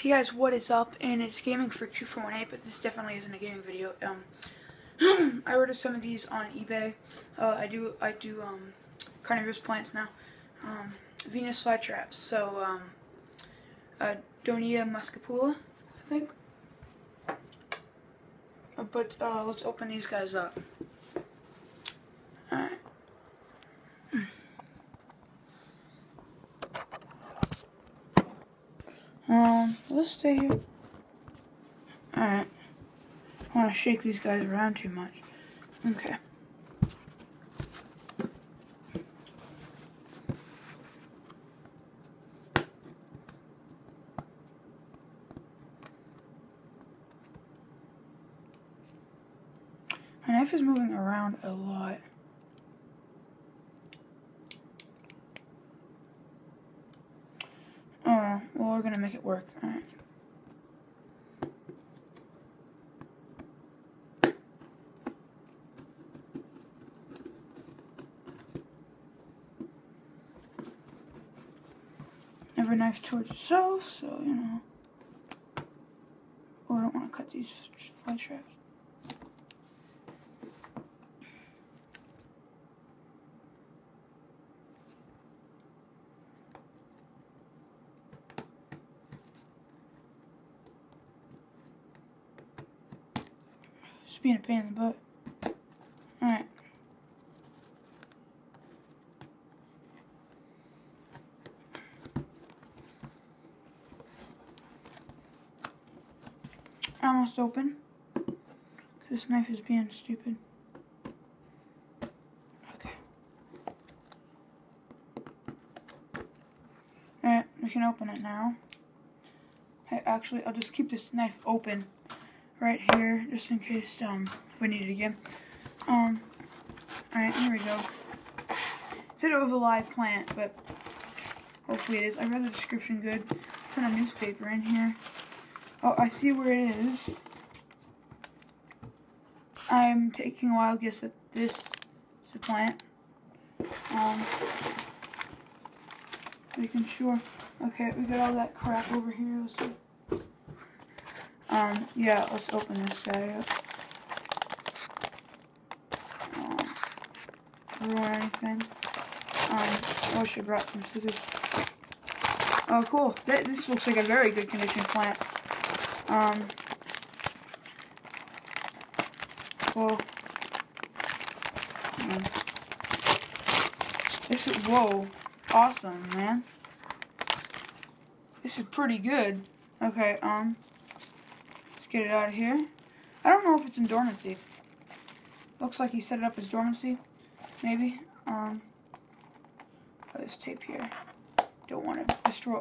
Hey guys, what is up? And it's Gamingfreak 2418, but this definitely isn't a gaming video. Um, I ordered some of these on eBay. Uh, I do I do um, carnivorous plants now. Um, Venus flytraps. So um, uh, Dionaea muscipula, I think. Uh, but uh, let's open these guys up. Alright. Um, let's stay here. Alright. I want to shake these guys around too much. Okay. My knife is moving around a lot. Oh, well, we're gonna make it work. Alright. Never knife towards itself, so, you know. Oh, I don't want to cut these fly traps. Just being a pain in the butt. Alright. Almost open. This knife is being stupid. Okay. Alright, we can open it now. Hey, actually, I'll just keep this knife open right here, just in case um, we need it again. Um, alright, here we go. It's an live plant, but hopefully it is. I read the description good. Put a newspaper in here. Oh, I see where it is. I'm taking a wild guess that this is a plant. Um, making sure. Okay, we got all that crap over here. Um, yeah, let's open this guy up. Um, ruin anything. Um, I wish I brought some scissors. Oh, cool. Th this looks like a very good condition plant. Um, well, um, this is, whoa, awesome, man. This is pretty good. Okay, um, get it out of here. I don't know if it's in dormancy. Looks like he set it up as dormancy, maybe. Um, this tape here. Don't want to destroy,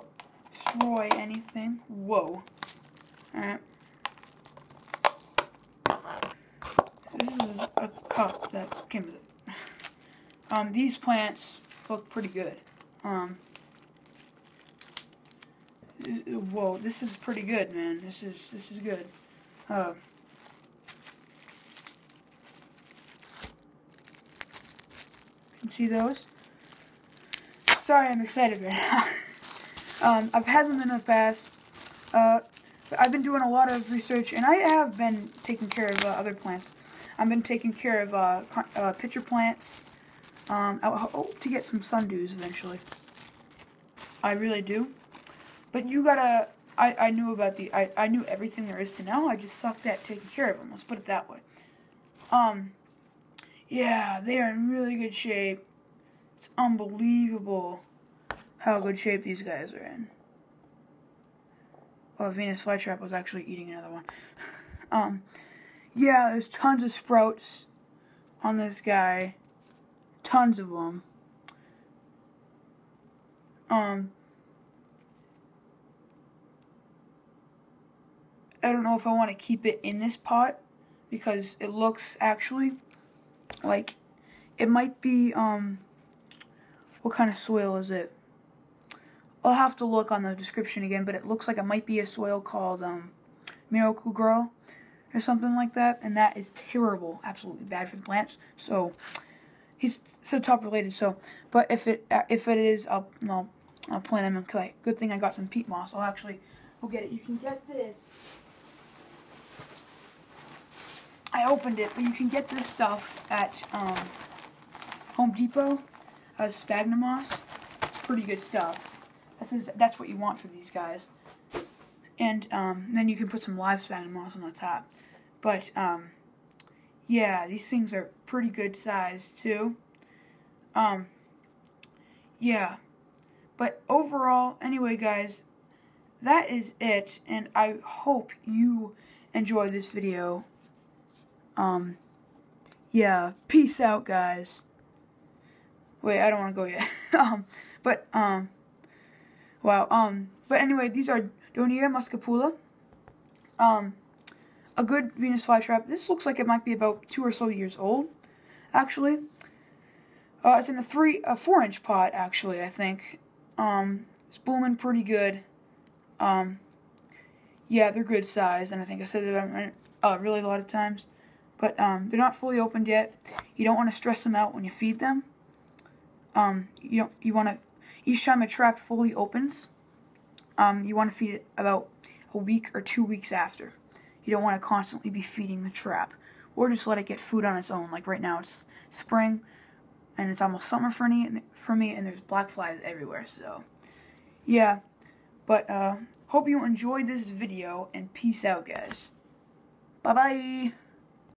destroy anything. Whoa. Alright. This is a cup that came with it. Um, these plants look pretty good. Um, whoa, this is pretty good, man. This is this is good. Uh, can see those? Sorry, I'm excited right now. um, I've had them in the past. Uh, I've been doing a lot of research, and I have been taking care of uh, other plants. I've been taking care of uh, uh, pitcher plants. Um, I hope to get some sundews eventually. I really do. But you gotta, I, I knew about the, I, I knew everything there is to know. I just sucked at taking care of them. Let's put it that way. Um, yeah, they are in really good shape. It's unbelievable how good shape these guys are in. Oh, Venus flytrap was actually eating another one. um, yeah, there's tons of sprouts on this guy. Tons of them. Um, I don't know if I want to keep it in this pot because it looks actually like it might be, um, what kind of soil is it? I'll have to look on the description again, but it looks like it might be a soil called um, Miracle-Gro or something like that, and that is terrible, absolutely bad for the plants. So he's so top related. So, but if it uh, if it is, I'll no, I'll plant him. Okay, good thing I got some peat moss. I'll actually we'll get it. You can get this. I opened it, but you can get this stuff at um, Home Depot as sphagnum moss. It's pretty good stuff. That's that's what you want for these guys. And um, then you can put some live sphagnum moss on the top. But um, yeah, these things are pretty good size too. Um, yeah. But overall, anyway, guys, that is it. And I hope you enjoyed this video. Um, yeah, peace out, guys. Wait, I don't want to go yet. um, but, um, wow, um, but anyway, these are Dionaea muscipula. Um, a good Venus flytrap. This looks like it might be about two or so years old, actually. Uh, it's in a three, a four inch pot, actually, I think. Um, it's blooming pretty good. Um, yeah, they're good size, and I think I said that uh, really a lot of times. But um, they're not fully opened yet. You don't want to stress them out when you feed them. Um, you don't. You want to each time a trap fully opens. Um, you want to feed it about a week or two weeks after. You don't want to constantly be feeding the trap, or just let it get food on its own. Like right now, it's spring, and it's almost summer for me. For me, and there's black flies everywhere. So, yeah. But uh, hope you enjoyed this video, and peace out, guys. Bye bye.